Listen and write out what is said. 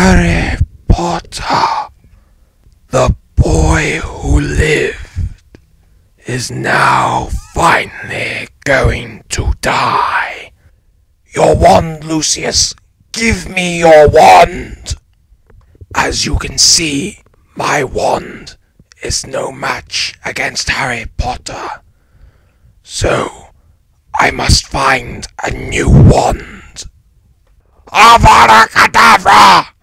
Harry Potter, the boy who lived, is now finally going to die. Your wand, Lucius. Give me your wand. As you can see, my wand is no match against Harry Potter. So, I must find a new wand. Avada Kedavra!